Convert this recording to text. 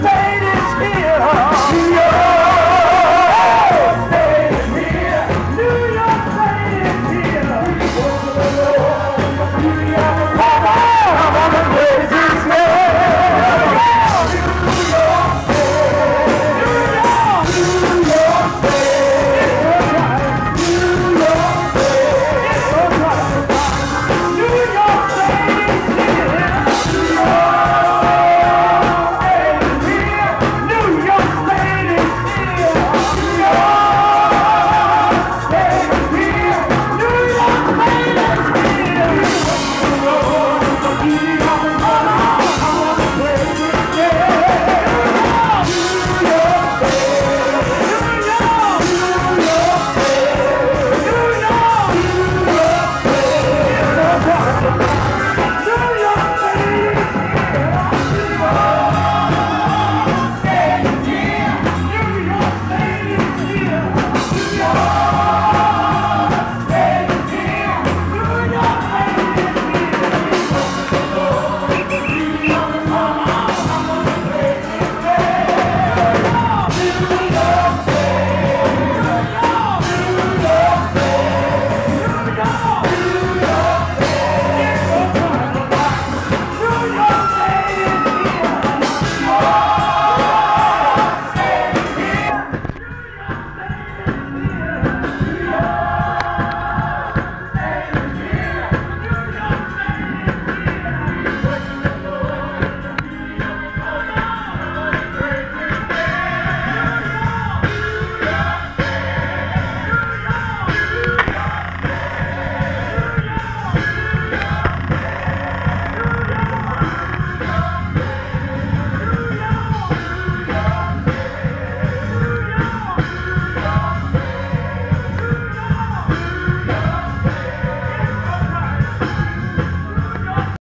stay